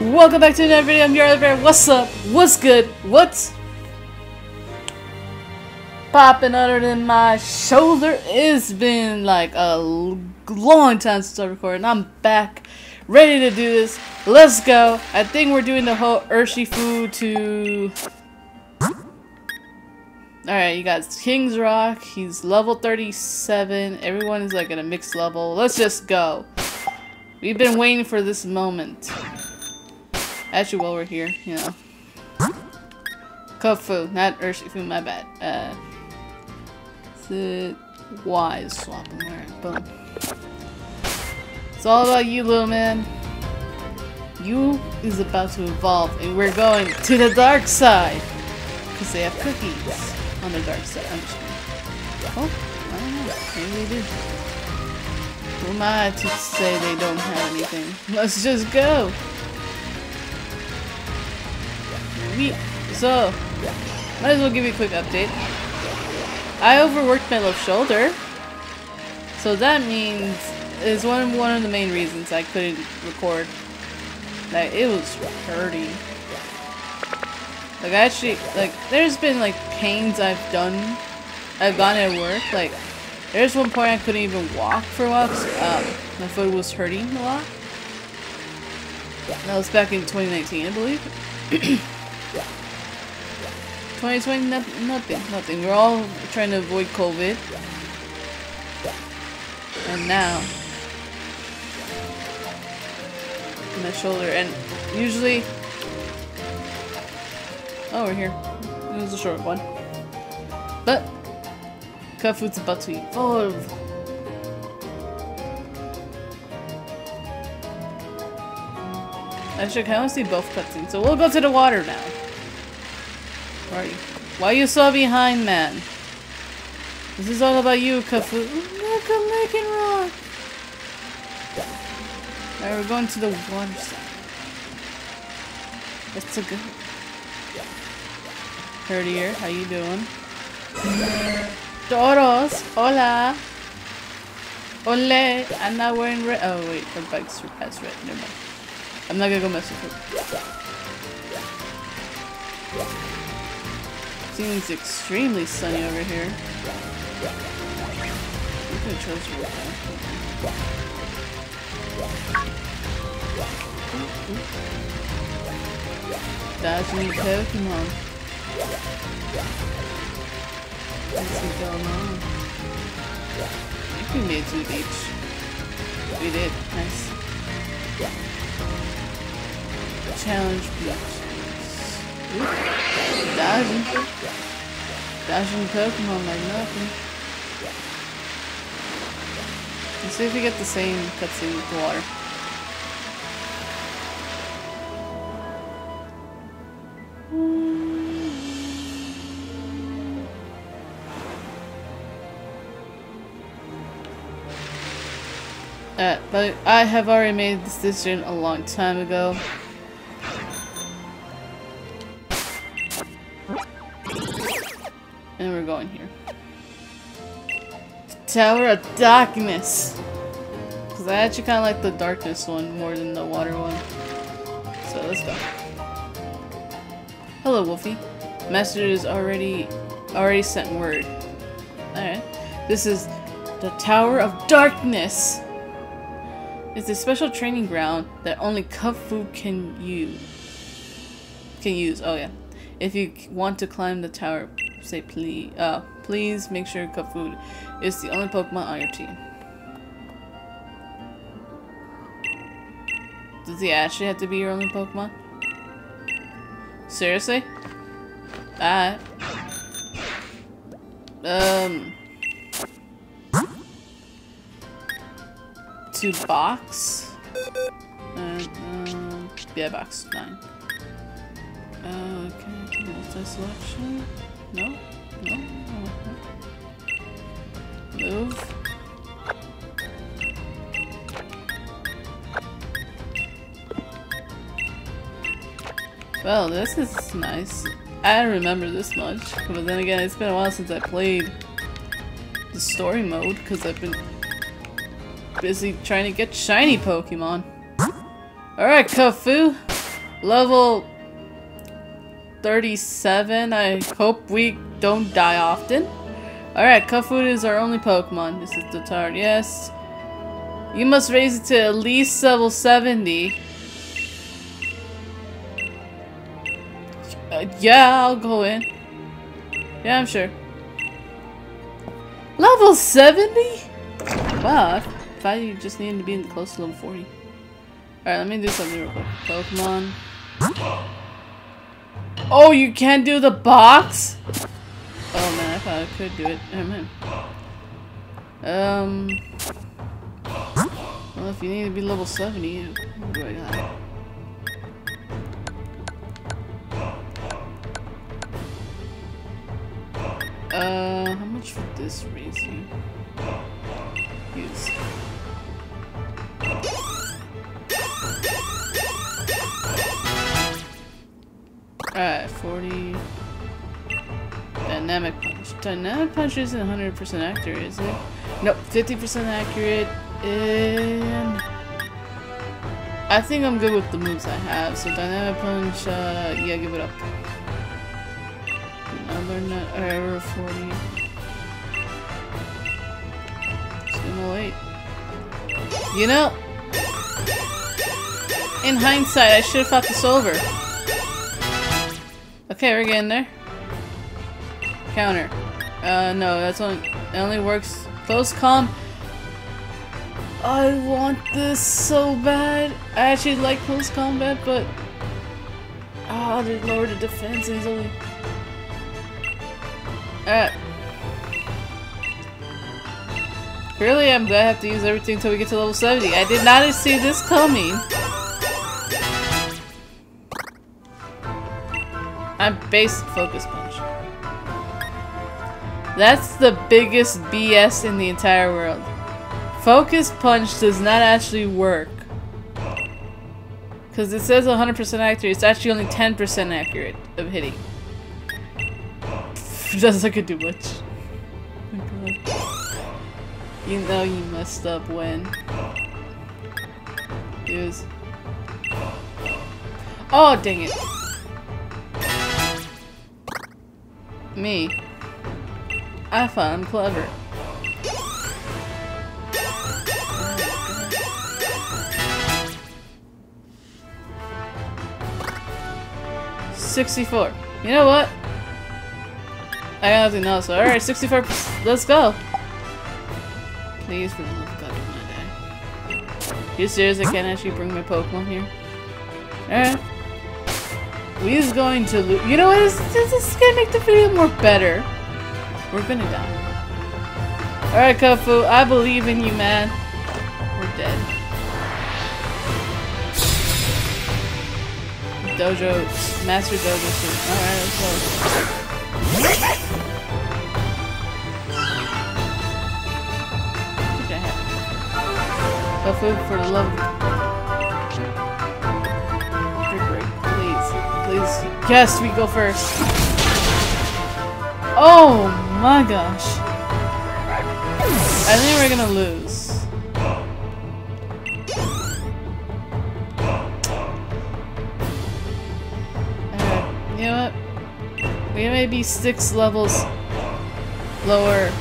Welcome back to another video. I'm your other bear. What's up? What's good? What's popping other than my shoulder? It's been like a long time since I recorded. I'm back, ready to do this. Let's go. I think we're doing the whole Urshifu to. Alright, you got King's Rock. He's level 37. Everyone is like at a mixed level. Let's just go. We've been waiting for this moment. Actually, while we're here, you know. Kubfu, not Urshifu, my bad. Uh, the Y is swapping where? Boom. It's all about you, little man. You is about to evolve, and we're going to the dark side. Because they have cookies on the dark side. I'm just kidding. Oh, I don't know. Maybe they do. Who am I to say they don't have anything? Let's just go. We so might as well give you a quick update. I overworked my left shoulder. So that means is one one of the main reasons I couldn't record. Like it was hurting. Like I actually like there's been like pains I've done I've gone at work, like there's one point I couldn't even walk for a while um, my foot was hurting a lot. That was back in 2019, I believe. 2020, no nothing, nothing. We're all trying to avoid COVID. And now, my shoulder, and usually, oh, we're here. It was a short one. But, Kubfu's about to evolve. Actually, I can only see both cutscenes, so we'll go to the water now. Where are you? Why are you so behind, man? This is all about you, Kubfu. Oh, look, I'm making rock. Alright, we're going to the water side. Let's go. Herdier, how you doing? Toros, hola. Ole, I'm not wearing red. Oh wait, the bike's past red. Never mind. I'm not gonna go mess with it. Seems extremely sunny over here. You have chose real Dodge new Pokemon. What's going on? I think we made two each. We did. Nice. Challenge beach. Dodging. Dodging Pokemon like nothing. Let's see if we get the same cutscene with the water. Uh, but I have already made this decision a long time ago. And we're going here. Tower of Darkness. Because I actually kind of like the darkness one more than the water one. So let's go. Hello, Wolfie. Master is already already sent word. Alright. This is the Tower of Darkness. It's a special training ground that only Kubfu can use. Can use. Oh yeah. If you want to climb the tower, say please. Uh, please make sure Kubfu is the only Pokemon on your team. Does he actually have to be your only Pokemon? Seriously? Alright. Um. To box? Uh, uh, yeah, box 9. Uh, okay, multi-selection? No? No? Move. Well, this is nice. I remember this much, but then again, it's been a while since I played the story mode, because I've been busy trying to get shiny Pokemon. Alright, Kubfu. Level 37. I hope we don't die often. Alright, Kubfu is our only Pokemon. This is the Tard. Yes. You must raise it to at least level 70. Uh, yeah, I'll go in. Yeah, I'm sure. Level 70? Wow, I thought you just needed to be in close to level 40. Alright, let me do something real quick. Pokemon. Oh, you can't do the box? Oh man, I thought I could do it. Oh man. Um. Well, if you need to be level 70, what do I got? Uh, how much would this raise you? Use. Alright, 40. Dynamic Punch. Dynamic Punch isn't 100% accurate, is it? Nope, 50% accurate, and... I think I'm good with the moves I have, so Dynamic Punch, uh, yeah, give it up. Another nut, error 40. Just gonna wait. You know, in hindsight, I should have thought this over. Okay, we're getting there. Counter. Uh, no, that's only, it only works close calm. I want this so bad. I actually like close combat, but ah, oh, they lower the defense easily. Alright. Really, I'm gonna have to use everything until we get to level 70. I did not see this coming. I'm basic focus punch. That's the biggest BS in the entire world. Focus punch does not actually work. Because it says 100% accurate, it's actually only 10% accurate of hitting. Doesn't look do much. You know you messed up when. Use. Oh, dang it. Me. I thought I'm clever. Sixty-four. You know what? I got nothing else. Alright, 64 Let's go. Please, for the love of God, don't die. You serious? I can't actually bring my Pokemon here? Alright. We's going to lose. You know what? This, this is gonna make the video more better. We're gonna die. Alright, Kubfu. I believe in you, man. We're dead. Dojo. Master Dojo. Alright, let's go. Food for the love. Yes, we go first. Oh my gosh. I think we're gonna lose. you know what? We may be six levels lower.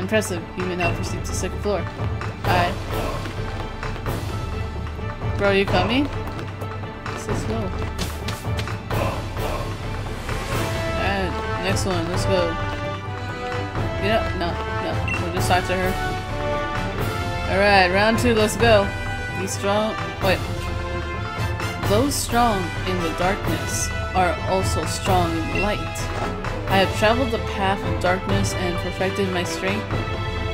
Impressive. You may now proceed to second floor. Alright. Bro, you coming? Slow. Alright, next one. Let's go. Yeah, no, no. We'll just talk to her. Alright, round two. Let's go. Be strong. Wait. Those strong in the darkness are also strong in the light. I have traveled the path of darkness and perfected my strength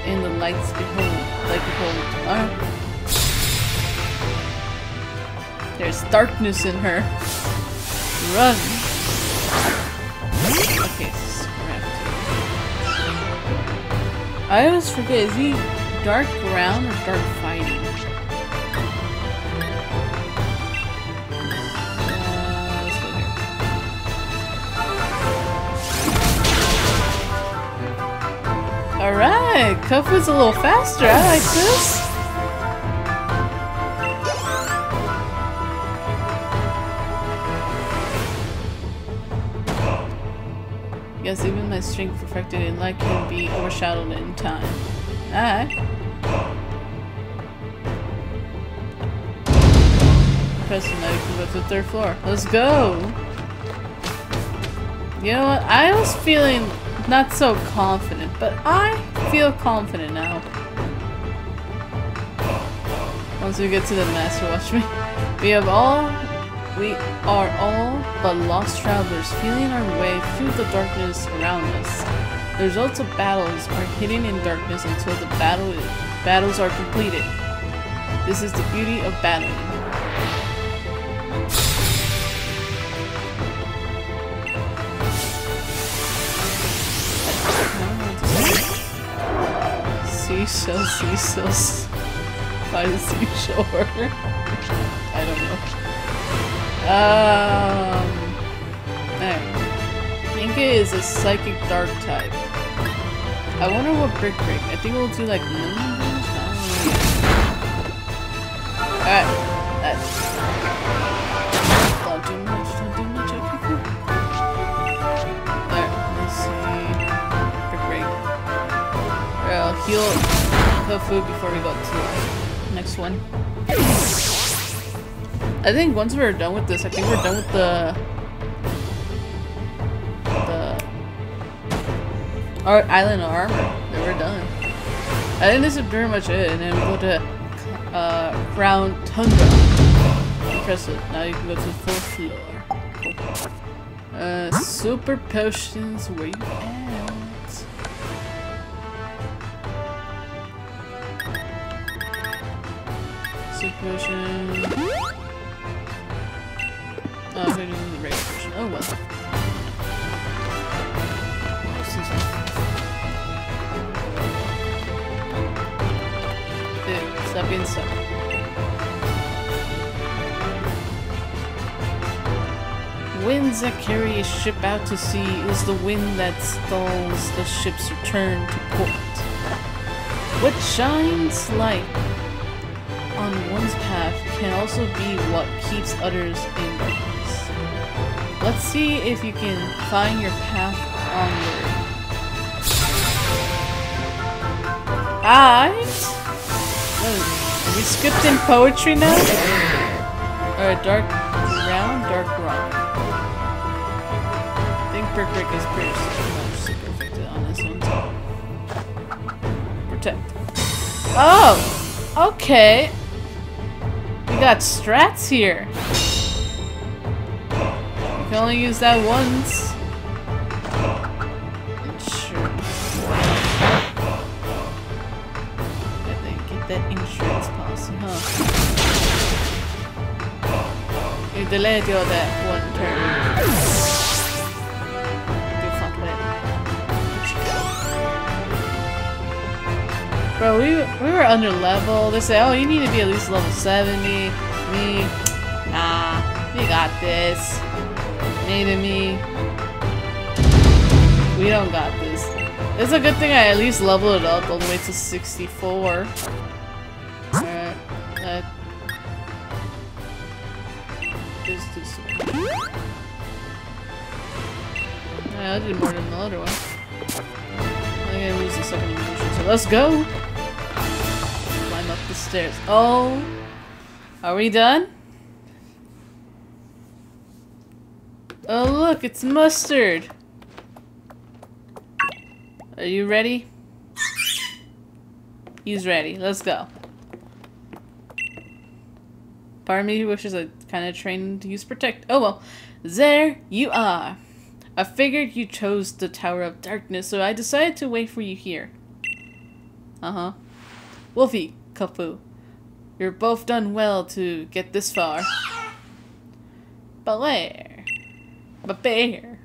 in the light's behold, like behold. There's darkness in her. Run! Okay, scrap. I always forget, is he dark brown or dark fighting? Uh, let's go here. Alright, Kubfu's a little faster. I like this. Yes, even my strength perfected in light can be overshadowed in time. Alright. Press the now you can go to the third floor. Let's go! You know what? I was feeling not so confident, but I feel confident now. Once we get to the Master Watch Me. We have all we are all but lost travelers feeling our way through the darkness around us. The results of battles are hidden in darkness until the battle battles are completed. This is the beauty of battling. Seashells, seashells by the seashore. Um, alright. Inkay is a psychic dark type. I wonder what Brick Break. I think we'll do like Alright. That's don't do much, don't do much, okay. Alright, let's see. Brick Break. Alright, I'll heal the food before we go to the next one. I think once we're done with this, I think we're done with the the our island armor. Then we're done. I think this is pretty much it, and then we go to uh, Crown Tundra. Press it. Now you can go to the fourth floor. Uh, super potions. Where you at? Super potion. I'm doing the regular version. Oh well. Stop being. Winds that carry a ship out to sea is the wind that stalls the ship's return to port. What shines light on one's path can also be what keeps others in. Let's see if you can find your path onward. Alright. Are we scripting poetry now? Or a dark round, dark rock. I think Brick Break is pretty much super affected on this one. Protect. Oh! Okay. We got strats here only use that once. Insurance. Get that, get that insurance policy, huh? You delayed your that one turn. You. Bro, we, we were under level. They say, oh, you need to be at least level 70. Me, nah, we got this to me. We don't got this. It's a good thing I at least leveled it up all the way to 64. Alright. Yeah, I did more than the other one. I think I lose the second emotion, so let's go! Climb up the stairs. Oh! Are we done? Oh look, it's mustard! Are you ready? He's ready. Let's go. Part of me wishes I kind of trained to use protect. Oh well. There you are. I figured you chose the Tower of Darkness, so I decided to wait for you here. Uh-huh. Wolfie, Kubfu. You're both done well to get this far. Belair. But bear.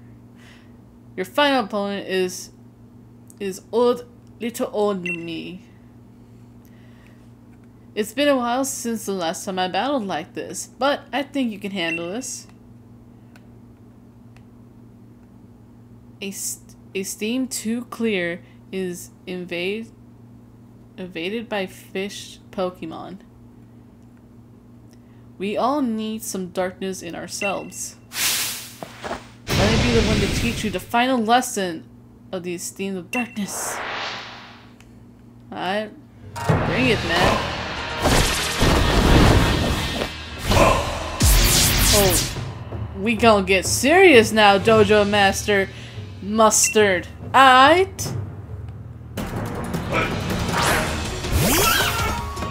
Your final opponent is is old little old me. It's been a while since the last time I battled like this, but I think you can handle this. A, st a steam too clear is invade evaded by fish Pokemon. We all need some darkness in ourselves the one to teach you the final lesson of these themes of darkness. Alright. Bring it, man. Oh. We gonna get serious now, Dojo Master Mustard. Alright?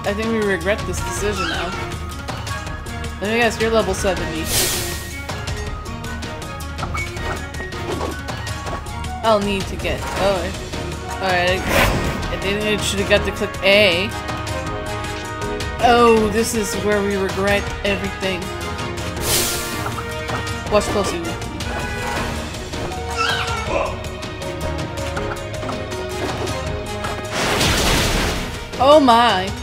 I think we regret this decision now. Let me guess, you're level 70. I'll need to get. Oh. Alright. I think I should have got to click A. Oh, this is where we regret everything. Watch closely. Oh my.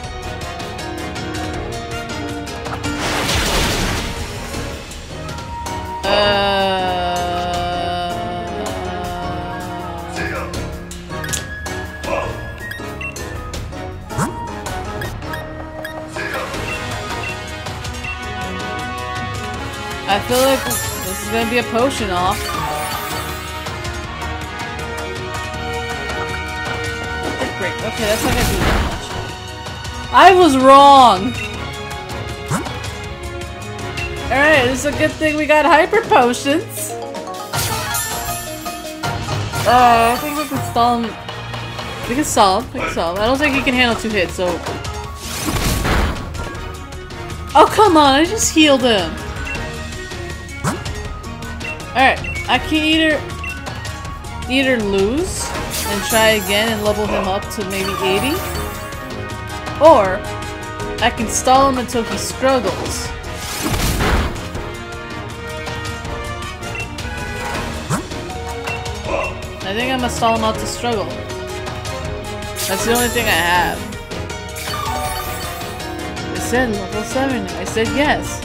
I feel like this is gonna be a potion off. Great. Okay, that's not gonna do that much. I was wrong! Alright, it's a good thing we got hyper potions. Uh, I think we can stall him. We can stall him. We can stall him. I don't think he can handle two hits, so... Oh, come on! I just healed him! Alright, I can either... Either lose and try again and level him up to maybe 80. Or, I can stall him until he struggles. I think I'm gonna stall him out to struggle. That's the only thing I have. I said level 7. I said yes.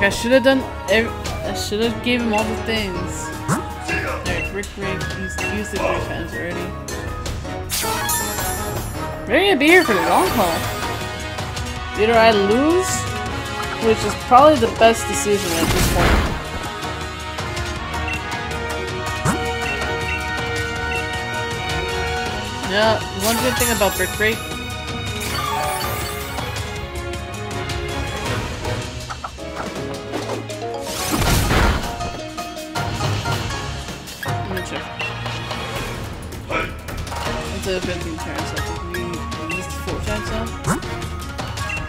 Like I should have done I should have gave him all the things. Alright, Brick Break, he's used it three times already. We're gonna be here for the long haul. Either I lose, which is probably the best decision at this point. Yeah, one good thing about Brick Break. Instead of 15 turns, I think we used 4 times now.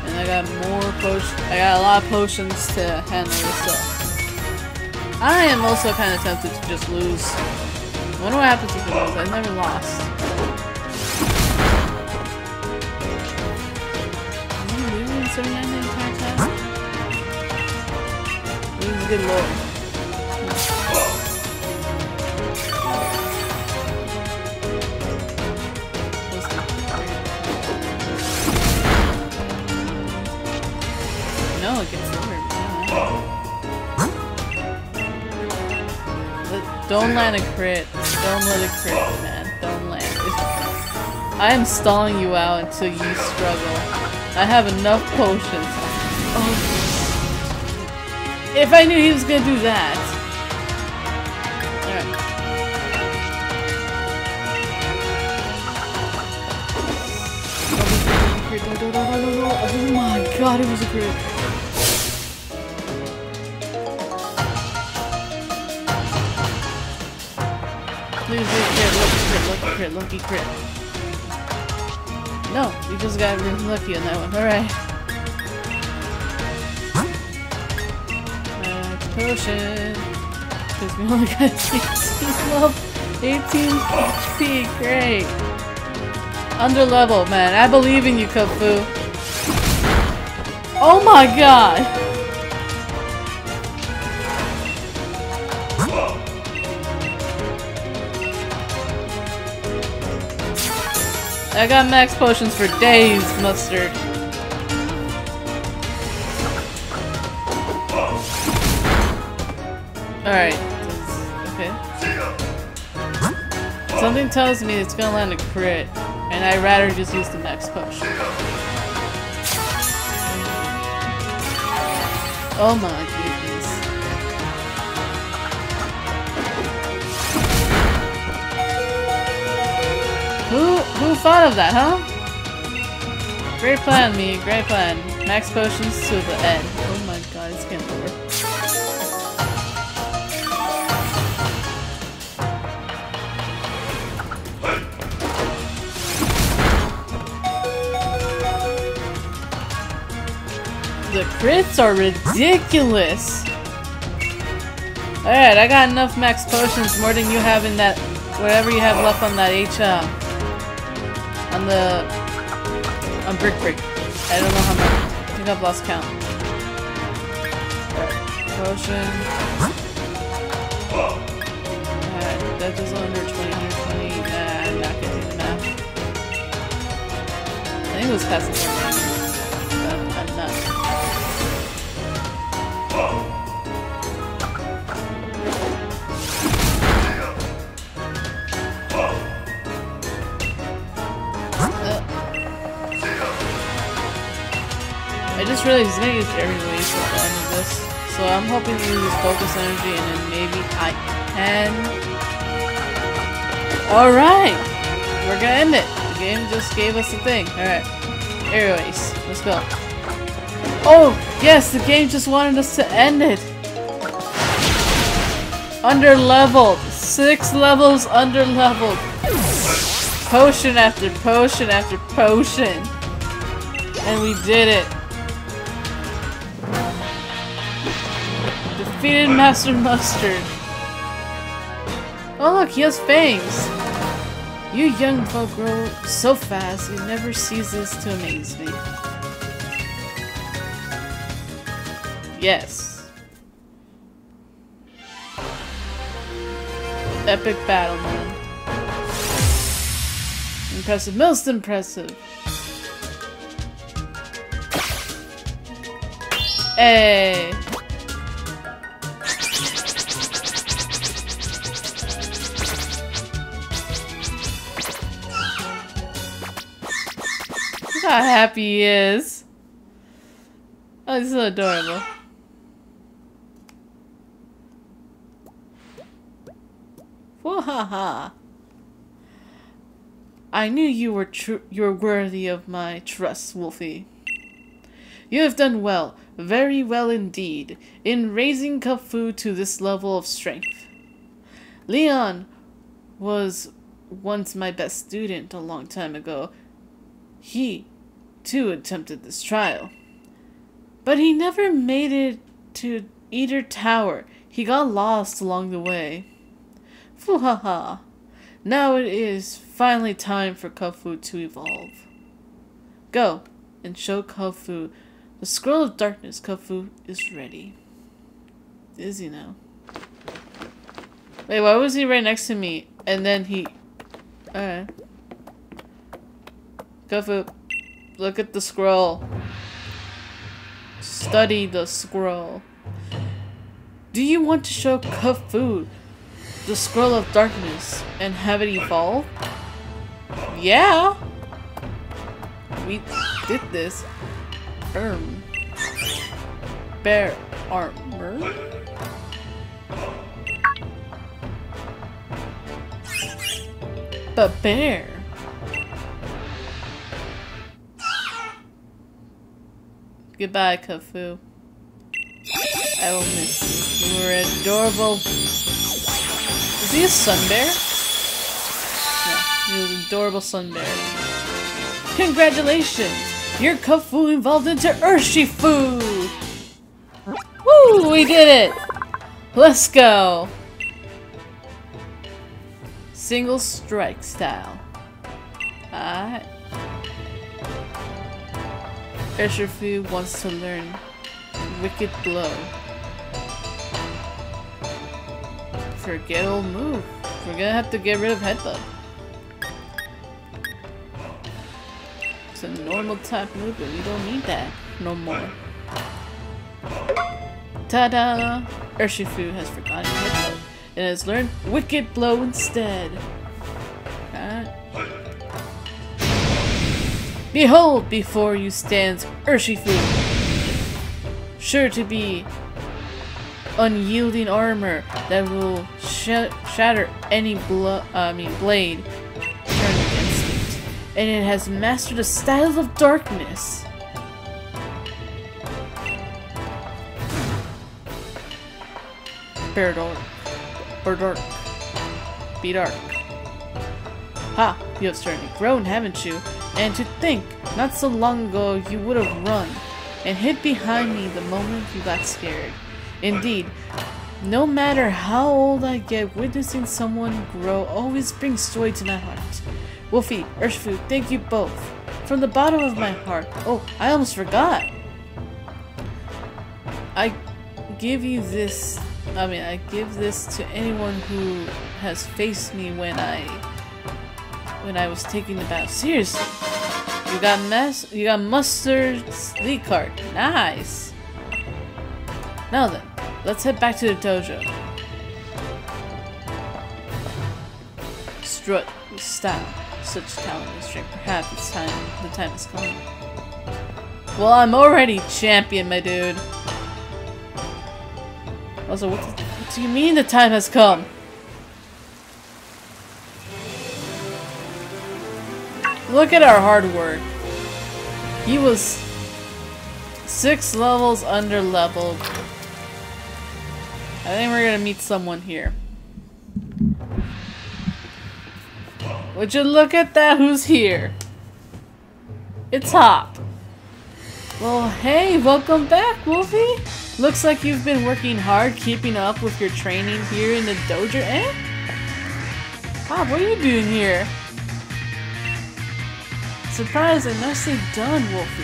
And I got more potions. I got a lot of potions to handle this stuff. I am also kind of tempted to just lose. I wonder what happens if I lose. I've never lost. Seventy-nine entire time. Good lord. Don't land a crit. Don't let a crit, man. Don't land. I am stalling you out until you struggle. I have enough potions. Oh. If I knew he was gonna do that. Oh, oh my god, it was a crit. Please be crit, lucky crit, lucky crit, lucky crit. No, you just got really lucky on that one. Alright. Potion. Because we only got 18 love, 18 HP. Great. Under level, man. I believe in you, Kung Fu. Oh my god! I got max potions for days, Mustard. Alright. Okay. Something tells me it's gonna land a crit, and I'd rather just use the max potion. Oh my Who who thought of that, huh? Great plan, me. Great plan. Max potions to the end. Oh my god, it's getting over. The crits are ridiculous! Alright, I got enough max potions, more than you have in that, whatever you have left on that H, uh, on the, on Brick Break. I don't know how much, I think I've lost count. Potion. Alright, that does under 20, under 20, nah, I'm not gonna do the math. I think it was past the I just realized he's gonna use every release at the end of this. So I'm hoping to use focus energy and then maybe I can. Alright! We're gonna end it. The game just gave us the thing. Alright. Anyways, let's go. Oh! Yes, the game just wanted us to end it! Under leveled. Six levels under leveled. Potion after potion after potion. And we did it. Defeated Master Mustard. Oh look, he has fangs. You young folk grow so fast, it never ceases to amaze me. Yes. Epic battle, man. Impressive, most impressive. Hey. How happy he is. Oh, he's so adorable. Wahaha. I knew you were you were worthy of my trust, Wolfie. You have done well, very well indeed, in raising Kung to this level of strength. Leon was once my best student a long time ago. He, too, attempted this trial. But he never made it to either tower. He got lost along the way. Fuhaha. Now it is finally time for Kung to evolve. Go and show Kung the scroll of darkness. Kung is ready. Is he now? Wait, why was he right next to me? And then he... Alright. Kung look at the scroll. Study the scroll. Do you want to show Kung the scroll of darkness and have it evolve? Yeah. We did this. Erm. Bear armor. But bear. Goodbye, Kung I will miss you. You were adorable. Is he a sun bear? Yeah, he's an adorable sun bear. Congratulations! Your Kung evolved into Urshifu! Woo! We did it! Let's go! Single strike style. Alright. Urshifu wants to learn Wicked Blow. Forget old move. We're gonna have to get rid of Headbutt. It's a normal type move, but we don't need that no more. Ta-da! Urshifu has forgotten Headbutt and has learned Wicked Blow instead. Behold, before you stands Urshifu, sure to be unyielding armor that will sh shatter any blo I mean blade turned against it. and it has mastered the style of darkness. Beardork. Beardork. Be dark. Ha! You have certainly grown, haven't you? And to think, not so long ago you would have run and hid behind me the moment you got scared. Indeed, no matter how old I get, witnessing someone grow always brings joy to my heart. Wolfie, Urshifu, thank you both. From the bottom of my heart. Oh, I almost forgot. I give you this, I mean, I give this to anyone who has faced me when I, when I was taking the battle seriously. You got mess, you got Mustard's lead card. Nice. Now then, let's head back to the dojo. Strut style, such talent and strength. Perhaps it's time. The time is coming. Well, I'm already champion, my dude. Also, what, what do you mean the time has come? Look at our hard work. He was six levels under leveled. I think we're gonna meet someone here. Would you look at that? Who's here? It's Hop. Well, hey, welcome back, Wolfie. Looks like you've been working hard keeping up with your training here in the dojo, eh? Hop, what are you doing here? Surprised and nicely done, Wolfie.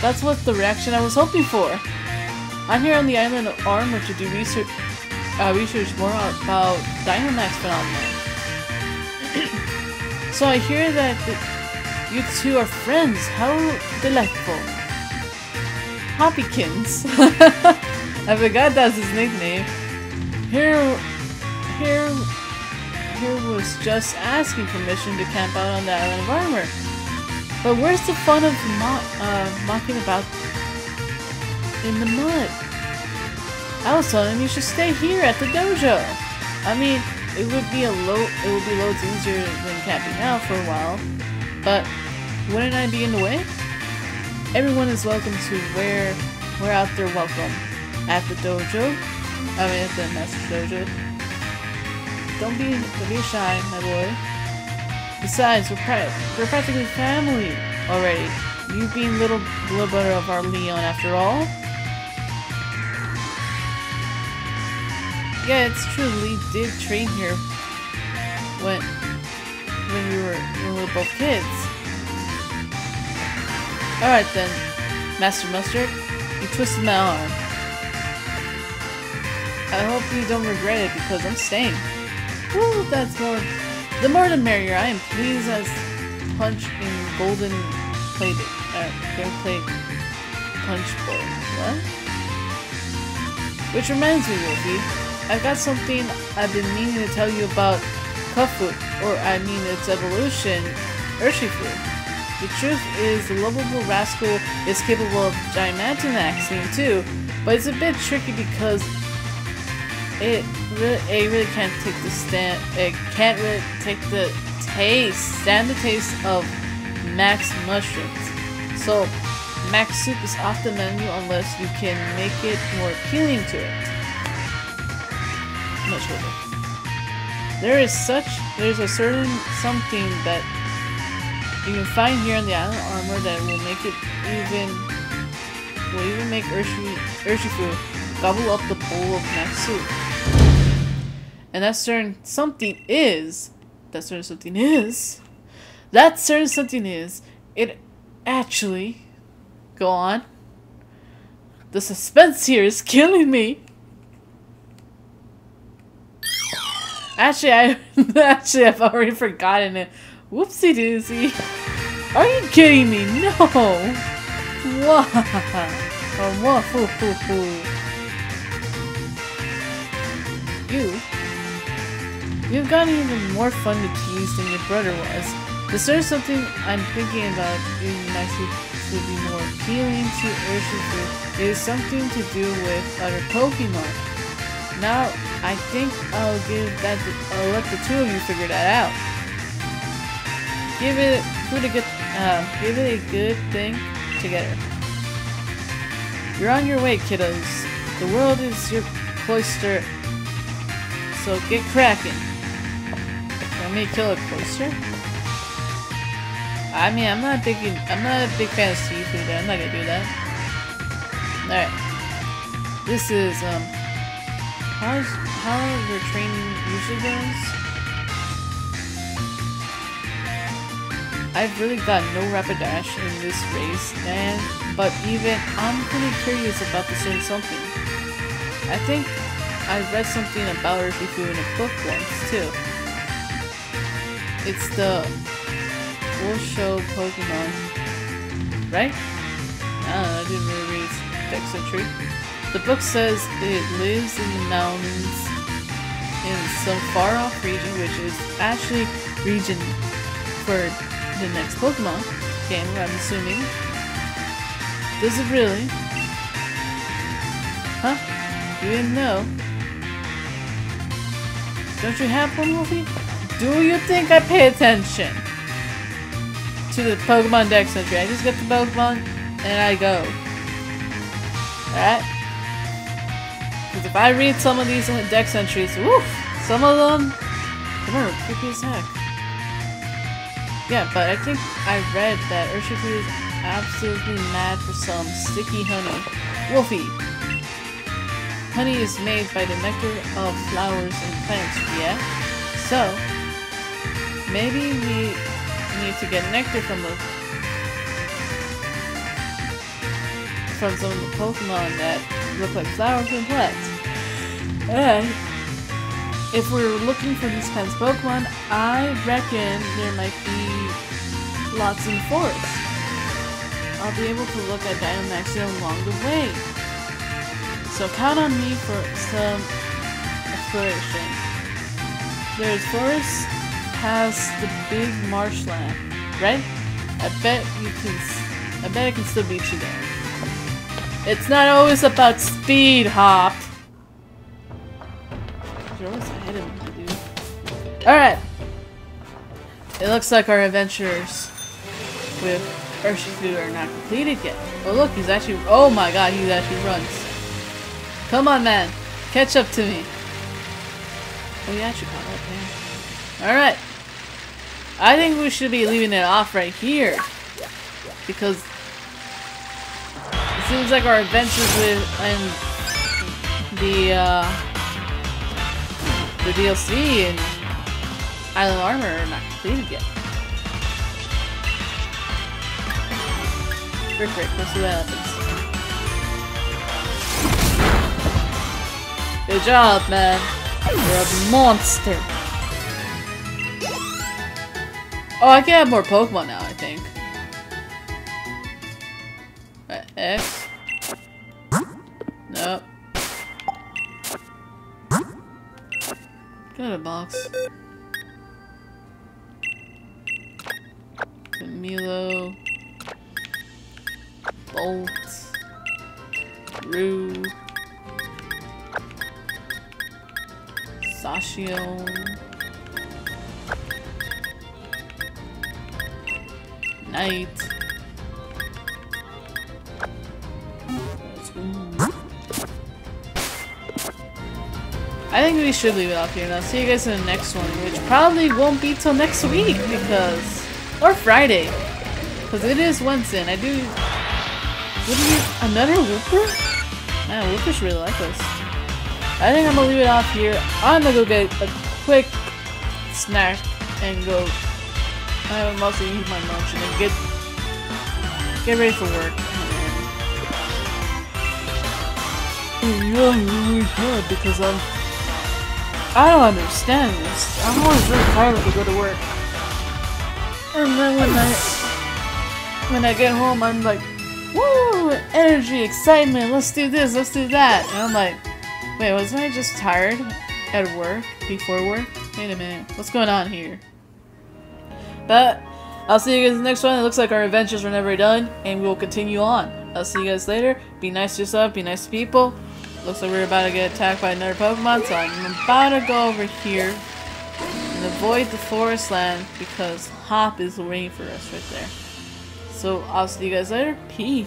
That's what the reaction I was hoping for. I'm here on the island of Armor to do research, uh, research more about Dynamax phenomenon. so I hear that the, you two are friends. How delightful. Hoppykins. I forgot that's his nickname. Here, here here was just asking permission to camp out on the island of armor. But where's the fun of mo uh, mocking about in the mud? I was telling him you should stay here at the dojo. I mean, it would be a low, it would be loads easier than camping out for a while. But wouldn't I be in the way? Everyone is welcome to wear, wear out their welcome at the dojo. I mean, at the master dojo. Don't be, don't be shy, my boy. Besides, we're, we're practically family already. You being little, little brother of our Leon after all. Yeah, it's true. Lee did train here when when we were when we were both kids. All right then, Master Mustard, you twisted my arm. I hope you don't regret it because I'm staying. Woo, that's more. The more the merrier. I am pleased as punch in golden plated. Uh, gold plate punch bowl. What? Which reminds me, Wolfie. I've got something I've been meaning to tell you about Cufffoot, or I mean its evolution, Urshifu. The truth is, the lovable rascal is capable of Gigantamaxing too, but it's a bit tricky because it really, it really can't take the stand. It can't really take the taste, stand the taste of max mushrooms. So, max soup is off the menu unless you can make it more appealing to it. Much better. There is such, there's a certain something that you can find here on the island armor that will make it even, will even make Urshifu, gobble up the bowl of max soup. And that certain something is, that certain something is, that certain something is, it actually, go on. The suspense here is killing me. Actually, I actually I've already forgotten it. Whoopsie doozy. Are you kidding me? No. What? Oh, what? You You've gotten even more fun to tease than your brother was. Is there something I'm thinking about in nicely to be more appealing to Urshifu It is something to do with other Pokemon. Now, I think I'll give that. To, I'll let the two of you figure that out. give it, it a good, uh, give it a good thing together. You're on your way, kiddos. The world is your cloister, so get cracking. Me kill a Cloyster? I mean, I'm not big. I'm not a big fan of seafood. I'm not gonna do that. All right. This is um. How's how your training usually goes? I've really got no Rapidash in this race, and but even I'm pretty curious about the certain something. I think I read something about Urshifu in a book once too. It's the Wushu Pokemon, right? I know, I didn't really read entry. The book says it lives in the mountains in some far off region, which is actually region for the next Pokemon game, I'm assuming. Does it really? Huh? You didn't know? Don't you have one, Wolfie? Do you think I pay attention to the Pokemon Dex entry? I just get the Pokemon and I go. Alright? Because if I read some of these Dex entries, woof, some of them, they are creepy as heck. Yeah, but I think I read that Urshifu is absolutely mad for some sticky honey. Wolfie! Honey is made by the nectar of flowers and plants, yeah? So, maybe we need to get nectar from the from some of the Pokemon that look like flowers and plants. And if we're looking for these kinds of Pokemon, I reckon there might be lots in the forest. I'll be able to look at Dynamaxia along the way. So count on me for some exploration. There's forest past the big marshland, right? I bet you can. I bet I can still beat you there. It's not always about speed, Hop. You're always ahead of me, dude. Alright. It looks like our adventures with Urshifu are not completed yet. Oh look, he's actually- oh my god, he actually runs. Come on, man. Catch up to me. Oh, yeah, you caught up, man. Alright. I think we should be leaving it off right here. Because it seems like our adventures with and the uh, the DLC and Isle of Armor are not completed yet. Rick Rick, let's see what happens. Good job, man. You're a monster. Oh, I can have more Pokemon now, I think. X. Eh? Nope. Got a box. Camilo. Bolt. Rue. Sashio. Night. I think we should leave it off here and I'll see you guys in the next one, which probably won't be till next week because, or Friday, because it is Wednesday and I do, what do you, another Wooper? Man, Woopers really like us. I think I'm gonna leave it off here. I'm gonna go get a quick snack and go I'm also eat my lunch and then get get ready for work. And yeah, I'm really tired because I'm I don't understand this. I'm always really tired to go to work. And then when I when I get home I'm like, woo, energy, excitement, let's do this, let's do that. And I'm like, wait, wasn't I just tired at work, before work? Wait a minute, what's going on here? But I'll see you guys next one. It looks like our adventures are never done, and we'll continue on. I'll see you guys later. Be nice to yourself, be nice to people. Looks like we're about to get attacked by another Pokemon, so I'm about to go over here and avoid the forest land because Hop is waiting for us right there. So I'll see you guys later. Peace.